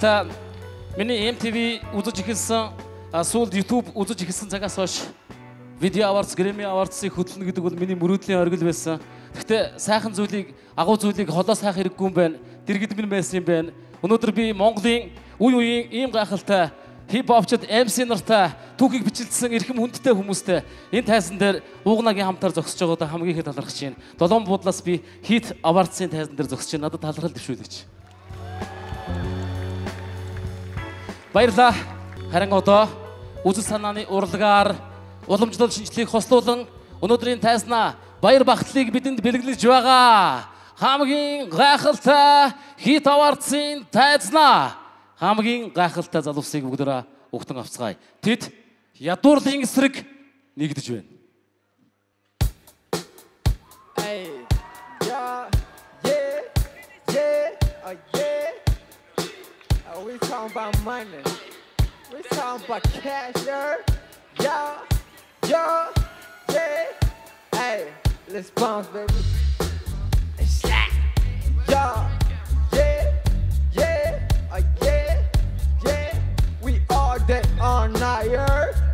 Гахалтай миний MTV үзэж эхэлсэн сүүлд YouTube үзэж эхэлсэн цагаас хойш Video Awards, Grammy Awards-ыг хөтлөнө гэдэг бол миний мөрөөдлийн оргил байсан. Гэхдээ сайхан зүйлийг, агуу зүйлийг холоо сайх хэрэггүй юм байна. Дэргэд минь байсан юм байна. Өнөөдөр би Монголын үе үеийн ийм гайхалтай хипхопчд MC нартай түүхийг бичлэлсэн эрхэм хүндтэй хүмүүстэй энэ тайзан дээр уугнагийн хамтаар зогсож байгаадаа хамгийн их талархаж байна. Долоон буудлаас би хит авардсын тайзан дээр зогсож байна. Надад талархал дэвшүүлээч. Баярлалаа. Харин одоо үзэл санааны урлагаар уламжлал шинжлэхийг хослуулан өнөөдрийн тайзнаа баяр багтлыг бидэнд бэлгэлж байгаа. Хамгийн гайхалтай хит авардсын тайзнаа хамгийн гайхалтай залуусыг бүгдөө өгтөн авцгаая. Тэд ядуурлын эсрэг нэгдэж байна. Oh, we talking about money. We talking about cash, yeah, yeah, yeah. Hey, let's bounce, baby. Slap. Yeah, yeah, yeah, oh yeah, yeah. We all day, all night,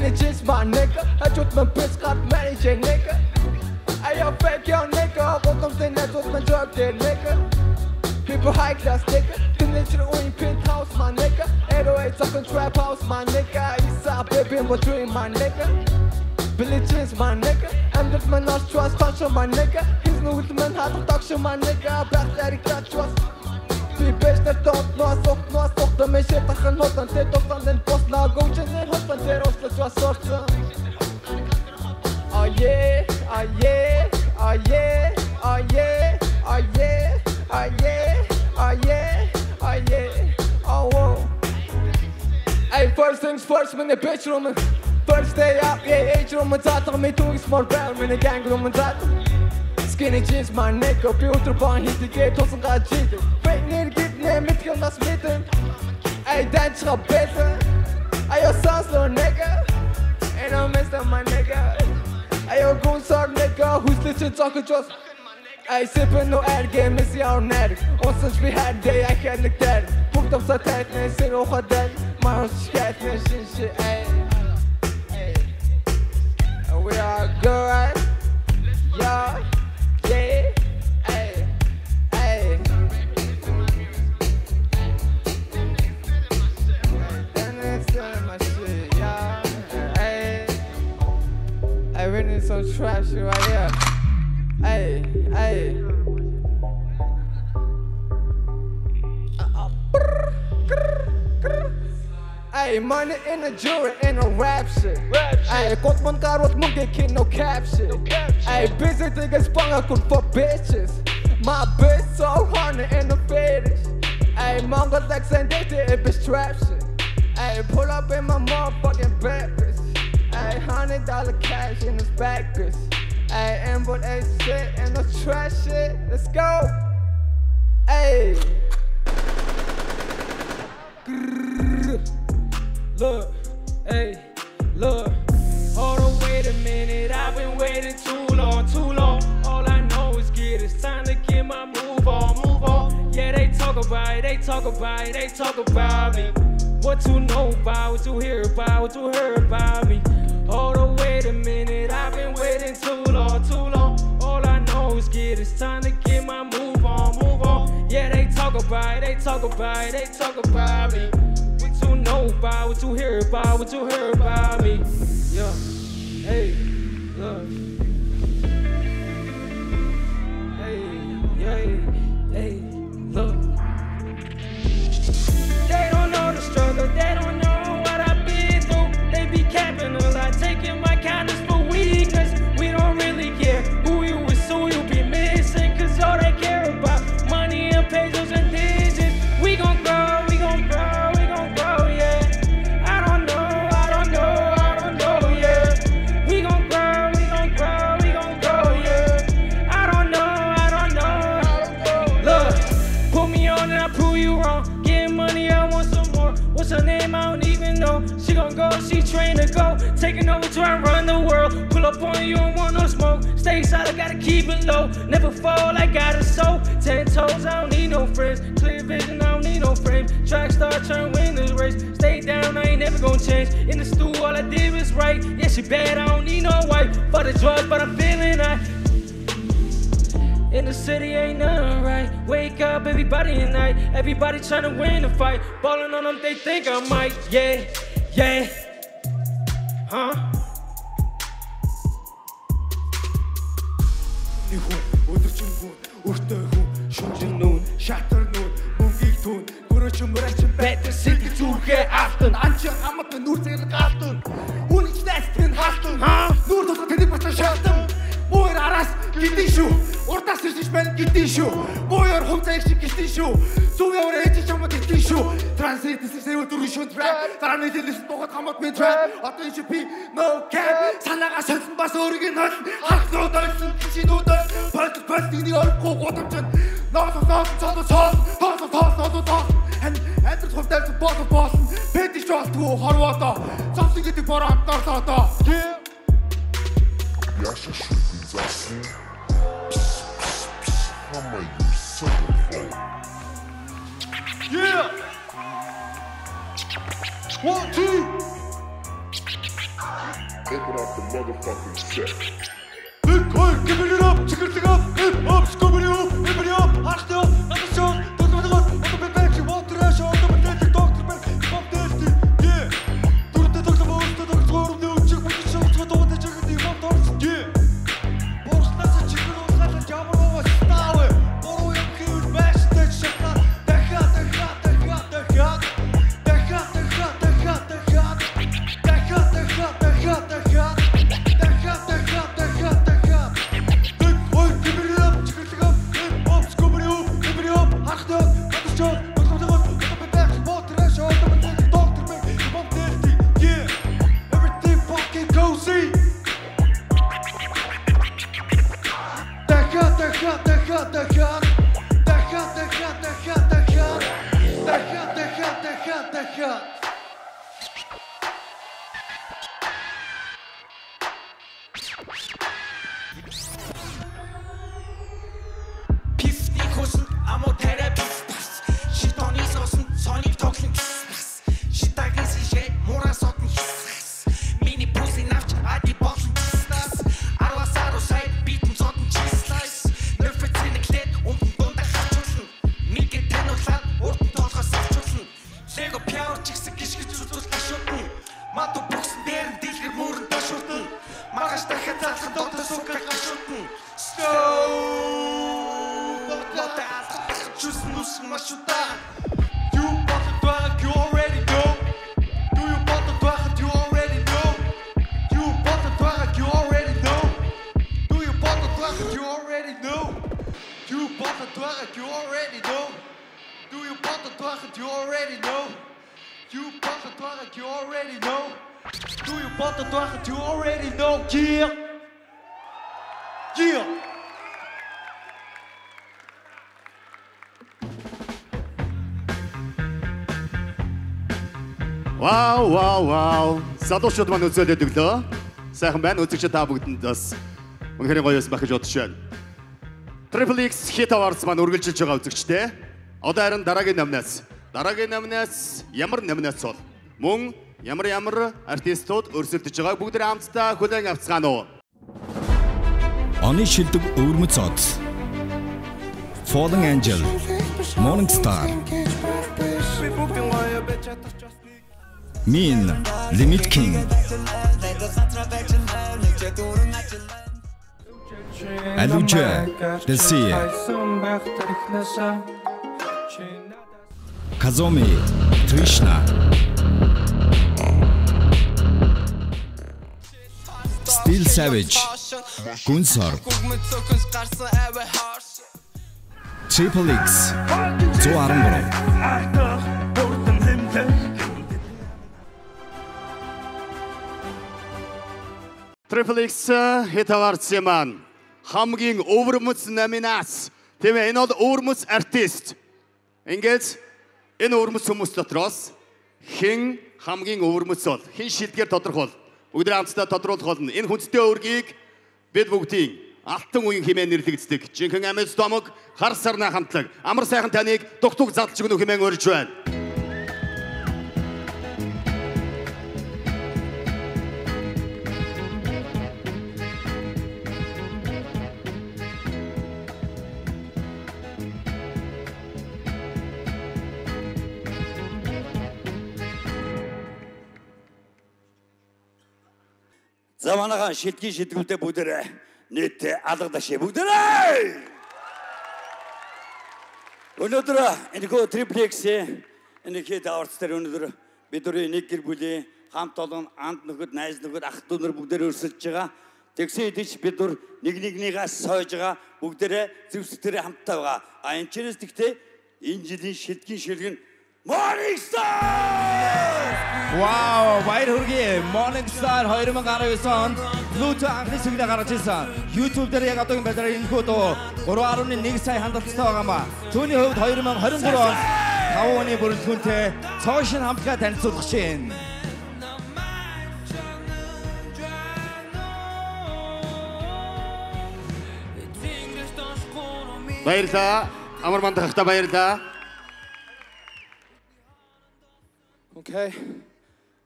intelligence, my nigga. I just my bitch got managing, nigga. I up fake your nigga. What I'm saying, that's what my drug did, nigga. People high class, nigga. Teenager in penthouse, my nigga. 808 up in trap house, my nigga. Eastside, baby, my dream, my nigga. Billy Jeans, my nigga. I'm just my not trust, function, my nigga. He's new with man, hard production, my nigga. Black Eric, that trust. Be bitch, that don't know, so know, Dame seta hanotan, te toftan den post La gojqen e hotan, te roshtë të qua sortën Aje, aje, aje, aje, aje, aje, aje, aje, awo Ej, first things first, me në bitch rumën First day up, yeah, age rumën zatë Me tu i smart brown, me në gang rumën zatë skinny jeans, my neck up, filter, bun, hit the gate, tossing got jitter. Fake nigga, get name, it's gonna smitten. Ey, den trapeze. Ey, yo, Sanslo, nigga. Ain't no mister, my nigga. Ey, yo, Gunsar, nigga. Who's listening, talking to us? Ey, sippin' no ergemiz yavner. Onsuz bir her day erkenlik der. Bıktımsa tertnesin o kadar. Mahsus şikayetleşin şey, ey. Hey, money in a jewelry in a rap shit. Hey, kort man karot mo get no cap shit. Hey, busy niggas spang ako for bitches. My bitch so horny in the fetish. Hey, Mongol Lex and did it bitch trap shit. Hey, pull up in my motherfucking bitch. Hey, hundred dollar cash in his back bitch. Hey, and but hey shit and the trash shit. Let's go. They talk about it, they talk about me. What you know about, what you hear about, what you heard about me. Hold on, wait a minute. I've been waiting too long, too long. All I know is get it's time to get my move on, move on. Yeah, they talk about it, they talk about it, they talk about me. What you know about, what you hear about, what you heard about me. Yeah, hey, look. the struggle. They don't know what I've been through. They be capping a lot, taking my kindness for weakness. We don't really care who you with, so you'll be missing. Cause all they care about money and pesos and digits. We gon' grow, we gon' grow, we gon' grow, yeah. I don't know, I don't know, I don't know, yeah. We gon' grow, we gon' grow, we gon' grow, yeah. I don't know, I don't know, I don't know. Look, put me on and I prove you wrong train to go. Taking over, try and run the world. Pull up on you, don't want no smoke. Stay solid, gotta keep it low. Never fall, I got a soul. Ten toes, I don't need no friends. Clear vision, I don't need no frames. Track star, turn win this race. Stay down, I ain't never gonna change. In the stool, all I did was right. Yeah, she bad, I don't need no wife. For the drugs, but I'm feeling I. In the city ain't nothing right. Wake up, everybody at night. Everybody trying to win the fight. Balling on them, they think I might. Yeah, yeah. Huh? Нэг хүн өдөржин хүн өртөө хүн шүнжин нүүн шатар нүүн мөнгийг түн гөрөөч мөрөч байтар сэтгэл зүрхээ алтан анч хамт нүүр зэрэг алтан үнэч найстын халтан нүүр тусах тэнийг бацаа шаалтан Буур араас гидэн шүү Гадаас ирсэн ч байна гэлтэн шүү. Бууяр хувцас шиг гэлтэн шүү. Зүв яваа ээж чамд гэлтэн шүү. Transit систем дөрөв шүү трэ. Дараа нь хэлсэн дугад хамаад минь трэ. Одоо энэ чи би no cap санаагаа сонсон бас өөрийн хол хахнууд ойлсон чинүүд ойлсон. Бол бол нэг орохгүй гудамж нь. Ноос ноос цол цол тоос тоос тоос тоос. Хэн хэн хувцас бот бот. Пэдэж болтгүй хорвоодо. Цолсон гэдэг бороо хамтаарлаа одоо. Яшаа шүү. Засаа. summer you sucker for. Yeah! One, two! Open up the motherfucking set. Bitcoin, giving it up, chicken up, hip up. Dog, you already know. Do you bought the dog, you already know. You bought the dog, you already know. Do you bought the dog, you already know. Yeah. Yeah. Вау, вау, вау. Залуучууд маань үзүүлээд өглөө. Сайхан байна. Үзэгч та бүгдэнд бас үнэхээр гоё байсан байх гэж бодож байна. Triple X Hit Awards маань үргэлжилж байгаа үзэгчтэй. Одоо харин дараагийн номноос. Дараагийн номноос ямар номноос бол мөн ямар ямар артистууд өрсөлдөж байгааг бүгд хамтдаа хүлээн авцгаана уу? Оны шилдэг өвөрмөц од. Fallen Angel, Morning Star, Min, Limit King, Алужа, Дэлсие. Казоми, Тришна. Steel Savage, Gunsar. Triple X 113 Triple X хэд аварсан маань хамгийн өвөрмөц номинац. Тийм ээ энэ бол өвөрмөц артист. Ингээд энэ өвөрмөц хүмүүс дотроос хэн хамгийн өвөрмөц бол хэн шилдгээр тодорхойл. Бүгдээ хамтдаа тодруулах болно. Энэ хүндэтгэл өөргийг бид бүгдийн алтан үеийн хэмээн нэрлэгддэг. Жинхэнэ амьд домог хар сарна хамтлаг. Амар сайхан таныг дугтуг задлж өгнө хэмээн урьж байна. За манайхан шилдгийн шидгүүдэд бүгдээрээ нийт алга дашээ бүгдээрээ. Өнөөдөр энэхүү триплекс энэхий даварц дээр өнөөдөр бид бүрийн нэг гэр бүлийн хамт олон анд нөхөд найз нөхөд ах дүү нар бүгдээр өрсөлдөж байгаа. Тэгсэн хэдий ч бид нар нэг нэгнийгээс сойж байгаа бүгдээрээ зэвсгтэрээ хамтдаа байгаа. А энэ чэнэс тэгтээ энэ жилийн шилдгийн шилгэн Morning Star! Вау, баяр хүргэе. Morning Star 2019 онд Pluto анхны сэглэ гаргаж ирсэн. YouTube дээр яг одоогийн байдлаар энэ хүү дуу 3.1 сая хандлттай байгаамаа. Түүний хувьд 2023 онд 5 оны бүрэлдэхүүнтэй цоошин хамтгаа танилцуулах шин. Баярлаа. Амар мандахта баярлаа. Okay.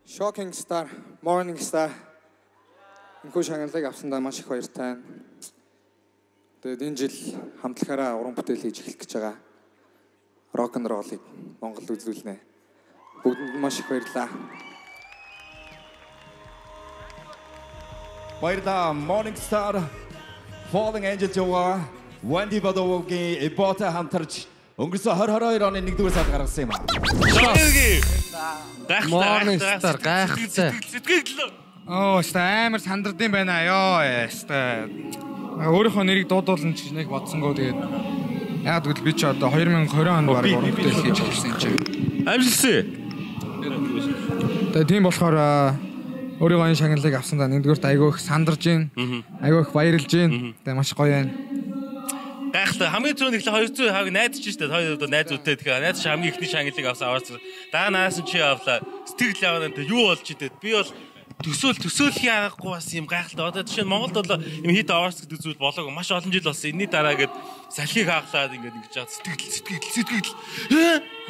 Shocking Star, Morning Star. Энэхүү шагналыг авсандаа маш их баяртай. Тэгээд энэ жил хамтлагаараа уран бүтээл хийж эхлэх гэж байгаа. Рок н роллыг Монгол үзүүлнэ. Бүгдэнд маш их баярлалаа. Баярлалаа Morning Star Falling Angel жоо Wendy Badovгийн Эбота хамтарч өнгөрсөн 2022 оны 1-р сард гаргасан юм аа. Morning Star гайхалтай. Оо, ста амар сандардсан байна ёо. Ста. Өөрийнхөө нэрийг дуудуулна ч нэг бодсонгүй тэгээд яг тэгвэл би ч одоо 2020 онд баг уран бүтээл хийж ирсэн юм чинь. Амжилтсан. Тэгээд тийм болохоор өөрийнхөө энэ шагналыг авсандаа нэгдүгürt айгүй их сандарж гин. Айгүй их баярлж гин. Тэгээд маш гоё байна. Гайхалтай. Хамгийн түрүүнд ихлэ 200 хавыг найдаж штэ. Хоёр одоо найзуудтай тэгэхээр найз чи хамгийн ихний шагналыг авсан аваад. Даа наас чи авлаа. Сэтгэл яваад энэ юу болж идэв. Би бол төсөөл төсөөлхийн аргагүй бас юм гайхалтай. Одоо жишээ нь Монголд бол юм хит аварс гэдэг зүйл болоог маш олон жил болсон. Энийний дараа гээд салхийг хааглаад ингээд ингэж чад сэтгэл сэтгэл сэтгэл.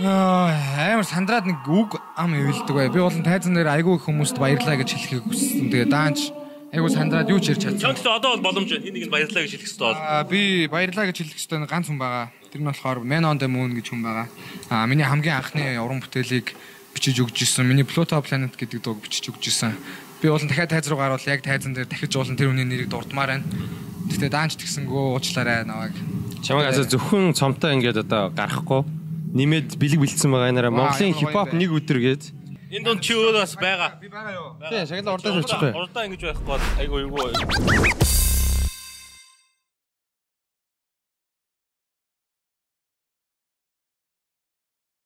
Аа, амар сандраад нэг үг ам эвэлдэг бай. Би бол тайзан дээр айгүй хүмүүст баярлаа гэж хэлэхийг хүссэн. Тэгээд даанч айгүй сандраад юу ч ярьж чадсан. Чонглоо одоо бол боломж байна. Энийг нь баярлаа гэж хэлэх хэрэгтэй бол. Аа, би баярлаа гэж хэлэх ёстой ганц хүн байгаа. Тэр нь болохоор Man on the Moon гэж хүн байгаа. Аа, миний хамгийн анхны уран бүтээлийг бичиж өгч ирсэн. Миний Pluto Planet гэдэг дууг бичиж өгч ирсэн. Би болон дахиад тайз руу гарвал яг тайзан дээр дахиж уулан тэр хүний нэрийг дурдмаар байна. Гэтэ даанч тэгсэнгөө уучлаарай наваг. Чамайг асаа зөвхөн цомтой ингээд одоо гарахгүй нэмээд бэлэг бэлдсэн байгаа нэраа Монголын хипхоп нэг өдөр гээд энэ донд чи өөрөө бас байгаа. Би байгаа юу? Тийм, шагнал урдаас өчөхгүй. Урдаа ингэж байхгүй айгу айгу.